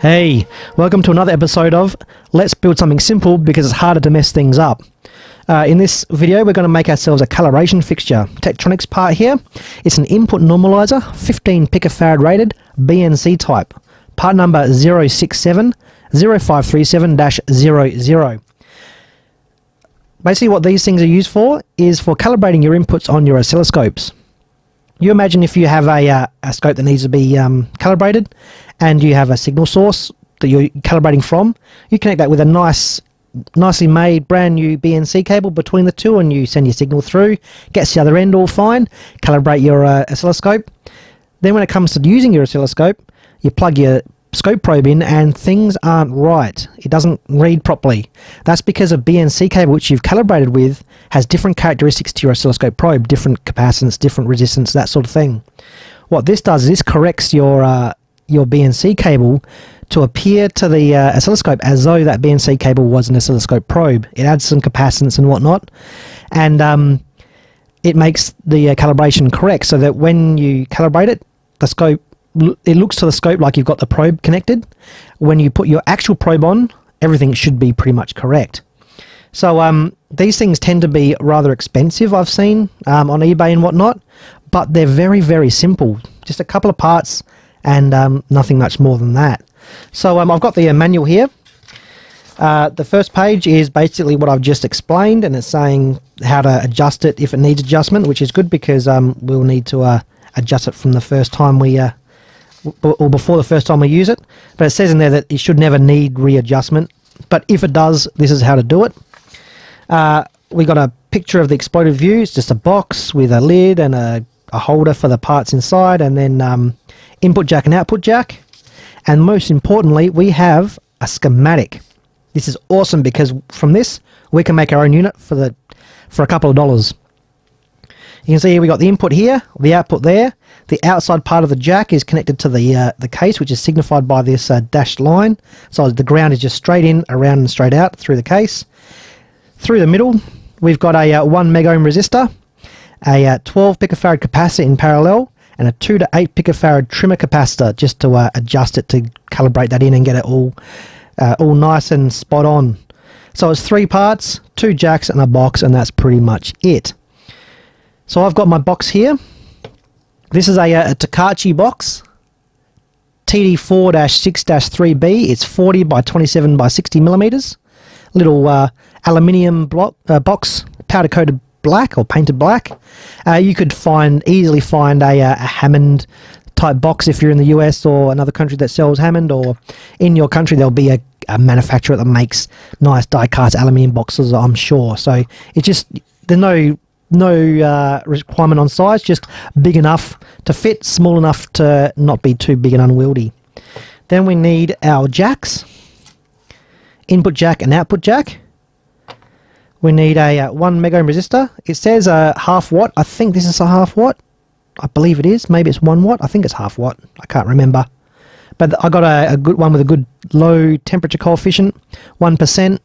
Hey, welcome to another episode of Let's Build Something Simple because it's harder to mess things up. Uh, in this video, we're going to make ourselves a calibration fixture. Tektronix part here. It's an input normalizer, 15 picofarad rated, BNC type. Part number 067 0537-00. Basically what these things are used for is for calibrating your inputs on your oscilloscopes. You imagine if you have a, uh, a scope that needs to be um, calibrated and you have a signal source that you're calibrating from, you connect that with a nice, nicely made brand new BNC cable between the two and you send your signal through, gets the other end all fine, calibrate your uh, oscilloscope. Then when it comes to using your oscilloscope, you plug your scope probe in and things aren't right. It doesn't read properly. That's because a BNC cable which you've calibrated with has different characteristics to your oscilloscope probe, different capacitance, different resistance, that sort of thing. What this does is this corrects your uh, your BNC cable to appear to the uh, oscilloscope as though that BNC cable was an oscilloscope probe. It adds some capacitance and whatnot, and um, it makes the uh, calibration correct so that when you calibrate it, the scope it looks to the scope like you've got the probe connected. When you put your actual probe on, everything should be pretty much correct. So um, these things tend to be rather expensive, I've seen um, on eBay and whatnot, but they're very, very simple. Just a couple of parts and um, nothing much more than that. So um, I've got the uh, manual here. Uh, the first page is basically what I've just explained, and it's saying how to adjust it if it needs adjustment, which is good because um, we'll need to uh, adjust it from the first time we uh, or before the first time we use it. But it says in there that it should never need readjustment. But if it does, this is how to do it. Uh, we got a picture of the exploded view. It's just a box with a lid and a, a holder for the parts inside, and then um, input jack and output jack. And most importantly, we have a schematic. This is awesome because from this we can make our own unit for the for a couple of dollars. You can see here we got the input here, the output there. The outside part of the jack is connected to the uh, the case, which is signified by this uh, dashed line. So the ground is just straight in, around and straight out through the case. Through the middle, we've got a uh, 1 megohm resistor, a uh, 12 picofarad capacitor in parallel, and a 2 to 8 picofarad trimmer capacitor just to uh, adjust it to calibrate that in and get it all, uh, all nice and spot on. So it's three parts, two jacks and a box, and that's pretty much it. So I've got my box here. This is a, a Takachi box. TD4-6-3B. It's 40 by 27 by 60 millimeters. Little uh, aluminium block uh, box, powder coated black or painted black. Uh, you could find easily find a, uh, a Hammond type box if you're in the US or another country that sells Hammond, or in your country there'll be a, a manufacturer that makes nice die cast aluminium boxes. I'm sure. So it's just there's no no uh, requirement on size, just big enough to fit, small enough to not be too big and unwieldy. Then we need our jacks, input jack and output jack. We need a uh, 1 mega resistor. It says a uh, half watt. I think this is a half watt. I believe it is. Maybe it's 1 watt. I think it's half watt. I can't remember. But I got a, a good one with a good low temperature coefficient, 1%.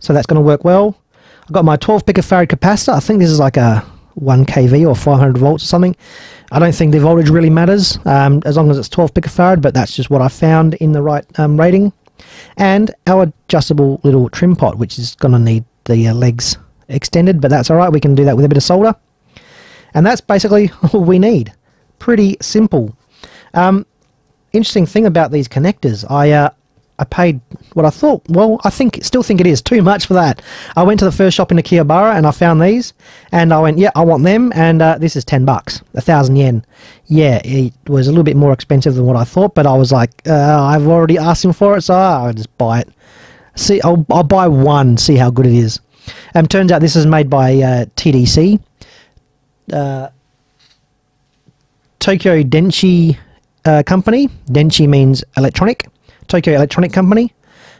So that's going to work well. I've got my 12 picofarad capacitor. I think this is like a 1 kV or 500 volts or something. I don't think the voltage really matters um, as long as it's 12 picofarad, but that's just what I found in the right um, rating. And our adjustable little trim pot, which is going to need the uh, legs extended, but that's all right. We can do that with a bit of solder. And that's basically all we need. Pretty simple. Um, interesting thing about these connectors, I uh, I paid what I thought. Well, I think still think it is too much for that. I went to the first shop in Akihabara and I found these, and I went, yeah, I want them. And uh, this is ten bucks, a thousand yen. Yeah, it was a little bit more expensive than what I thought, but I was like, uh, I've already asked him for it, so I'll just buy it. See, I'll, I'll buy one, see how good it is. Um, turns out this is made by uh, TDC, uh, Tokyo Denshi uh, Company. Denshi means electronic. Tokyo Electronic Company.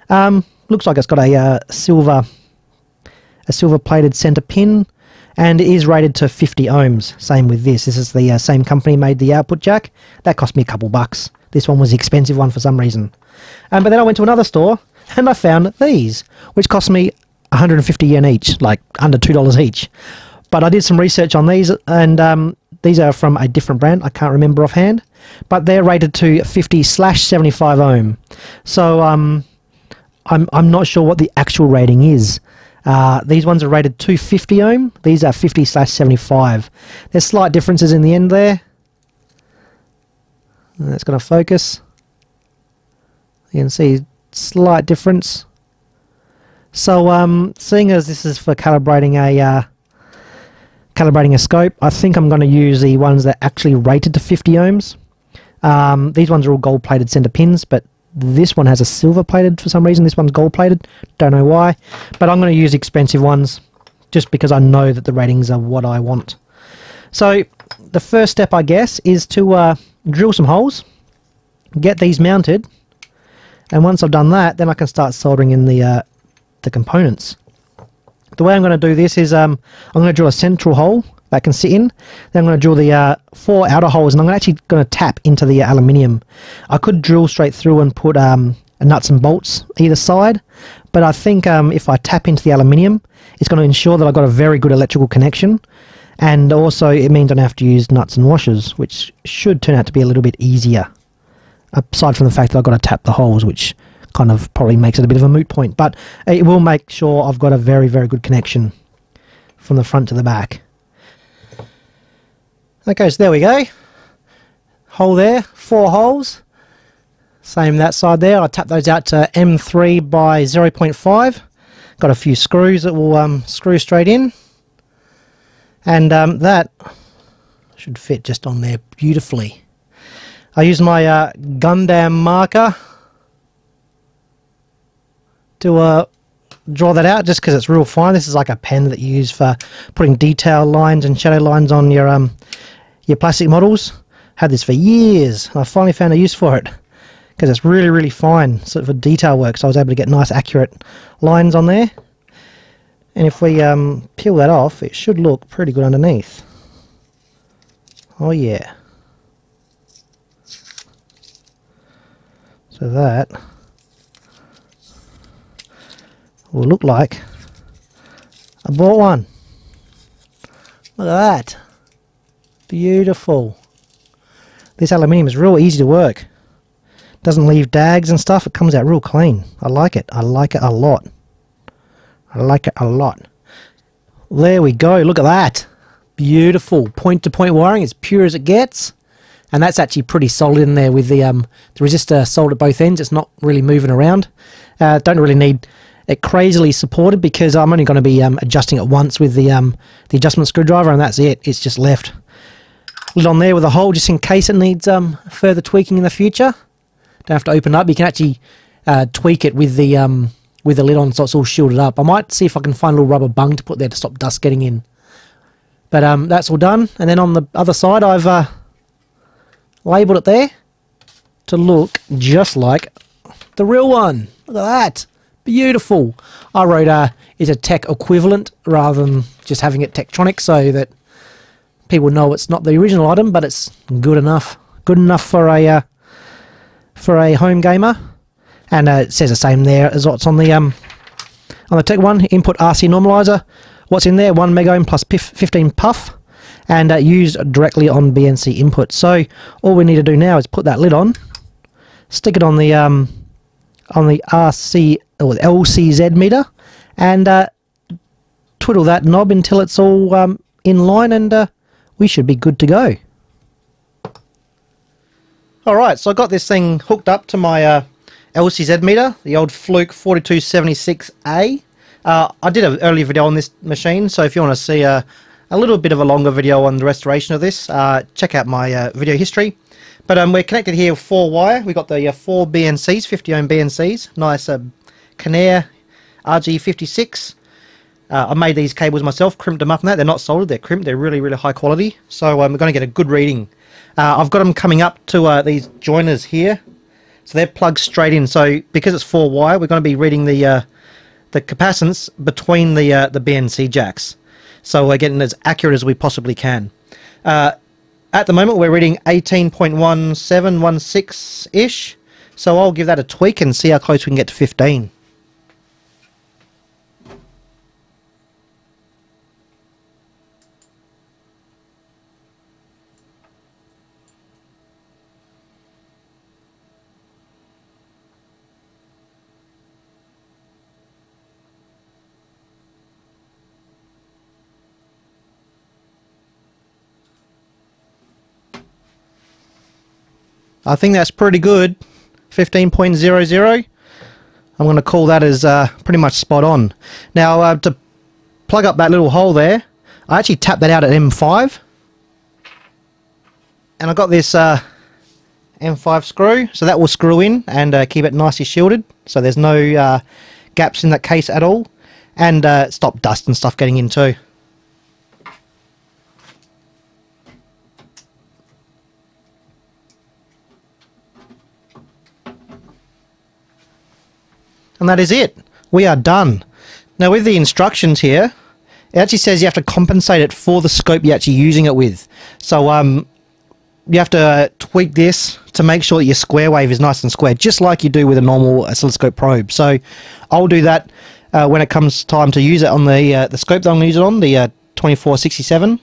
Um, looks like it's got a uh, silver, a silver plated center pin, and it is rated to 50 ohms. Same with this. This is the uh, same company made the output jack. That cost me a couple bucks. This one was the expensive one for some reason. Um, but then I went to another store and I found these, which cost me 150 yen each, like under two dollars each. But I did some research on these, and um, these are from a different brand. I can't remember offhand, but they're rated to 50 slash 75 ohm. So um, I'm I'm not sure what the actual rating is. Uh, these ones are rated 250 ohm. These are 50 slash 75. There's slight differences in the end there. And that's going to focus. You can see slight difference. So, um, seeing as this is for calibrating a uh, calibrating a scope, I think I'm going to use the ones that actually rated to 50 ohms. Um, these ones are all gold-plated center pins, but this one has a silver plated for some reason. This one's gold plated. Don't know why. But I'm going to use expensive ones just because I know that the ratings are what I want. So the first step, I guess, is to uh, drill some holes, get these mounted, and once I've done that, then I can start soldering in the uh, the components. The way I'm going to do this is um, I'm going to drill a central hole that can sit in. Then I'm going to drill the uh, four outer holes and I'm actually going to tap into the aluminium. I could drill straight through and put um, nuts and bolts either side, but I think um, if I tap into the aluminium, it's going to ensure that I've got a very good electrical connection. And also it means I don't have to use nuts and washers, which should turn out to be a little bit easier. Aside from the fact that I've got to tap the holes, which kind of probably makes it a bit of a moot point. But it will make sure I've got a very, very good connection from the front to the back. Okay, so there we go. Hole there, four holes. Same that side there. I tap those out to M3 by 0.5. Got a few screws that will um, screw straight in. And um, that should fit just on there beautifully. I use my uh, Gundam marker to uh, draw that out just because it's real fine. This is like a pen that you use for putting detail lines and shadow lines on your um, your plastic models. Had this for years. And I finally found a use for it because it's really, really fine sort of for detail work. So I was able to get nice, accurate lines on there. And if we um, peel that off, it should look pretty good underneath. Oh yeah. So that will look like I bought one. Look at that. Beautiful. This aluminium is real easy to work. Doesn't leave dags and stuff. It comes out real clean. I like it. I like it a lot. I like it a lot. There we go. Look at that. Beautiful. Point-to-point -point wiring. As pure as it gets. And that's actually pretty solid in there with the um, the resistor sold at both ends. It's not really moving around. Uh, don't really need it crazily supported because I'm only going to be um, adjusting it once with the um, the adjustment screwdriver and that's it. It's just left lid on there with a hole just in case it needs um, further tweaking in the future. Don't have to open up. You can actually uh, tweak it with the um, with the lid on so it's all shielded up. I might see if I can find a little rubber bung to put there to stop dust getting in. But um, that's all done. And then on the other side, I've uh, labelled it there to look just like the real one. Look at that. Beautiful. I wrote is a Tek equivalent rather than just having it Tektronix so that people know it's not the original item, but it's good enough. Good enough for a uh, for a home gamer. And uh, it says the same there as what's on the um on the Tek One input RC normalizer. What's in there? One mega ohm plus 15 puff, and uh, used directly on BNC input. So all we need to do now is put that lid on, stick it on the um on the RC or LCZ meter, and uh, twiddle that knob until it's all um, in line and uh, we should be good to go. Alright, so I got this thing hooked up to my uh, LCZ meter, the old Fluke 4276A. Uh, I did an earlier video on this machine, so if you want to see a, a little bit of a longer video on the restoration of this, uh, check out my uh, video history. But um, we're connected here with four wire. We've got the uh, four BNCs, 50 ohm BNCs, nice uh, Canare RG56. Uh, I made these cables myself, crimped them up and that. They're not soldered, they're crimped. They're really, really high quality. So um, we're going to get a good reading. Uh, I've got them coming up to uh, these joiners here. So they're plugged straight in. So because it's four wire, we're going to be reading the the capacitance between the the BNC jacks. So we're getting as accurate as we possibly can. Uh, at the moment, we're reading 18.1716-ish. So I'll give that a tweak and see how close we can get to 15. I think that's pretty good. 15.00. I'm going to call that as uh, pretty much spot on. Now, uh, to plug up that little hole there, I actually tapped that out at M5. And I got this uh, M5 screw, so that will screw in and uh, keep it nicely shielded. So there's no uh, gaps in that case at all. And uh, stop dust and stuff getting in too. And that is it. We are done. Now with the instructions here, it actually says you have to compensate it for the scope you're actually using it with. So um, you have to tweak this to make sure that your square wave is nice and square, just like you do with a normal oscilloscope probe. So I'll do that uh, when it comes time to use it on the uh, the scope that I'm going to use it on, the uh, 2467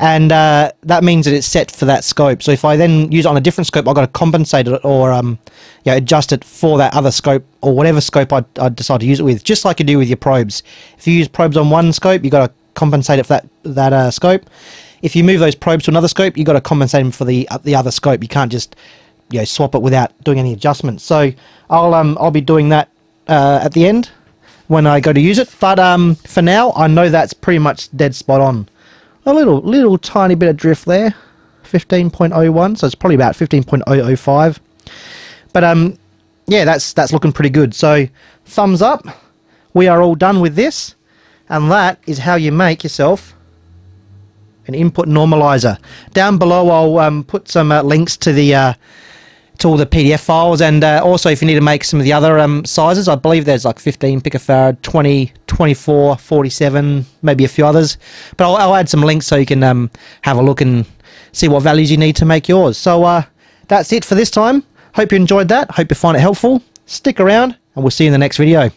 and uh, that means that it's set for that scope. So if I then use it on a different scope, I've got to compensate it or um, yeah, adjust it for that other scope or whatever scope I, I decide to use it with, just like you do with your probes. If you use probes on one scope, you've got to compensate it for that, that uh, scope. If you move those probes to another scope, you've got to compensate them for the, uh, the other scope. You can't just you know, swap it without doing any adjustments. So I'll, um, I'll be doing that uh, at the end when I go to use it. But um, for now, I know that's pretty much dead spot on a little little tiny bit of drift there 15.01 so it's probably about 15.005 but um yeah that's that's looking pretty good. So thumbs up. We are all done with this and that is how you make yourself an input normalizer. Down below I'll um, put some uh, links to the uh, to all the PDF files. And uh, also if you need to make some of the other um, sizes I believe there's like 15 picofarad 20 24 47 maybe a few others. But I'll, I'll add some links so you can um, have a look and see what values you need to make yours. So uh, that's it for this time. Hope you enjoyed that. Hope you find it helpful. Stick around and we'll see you in the next video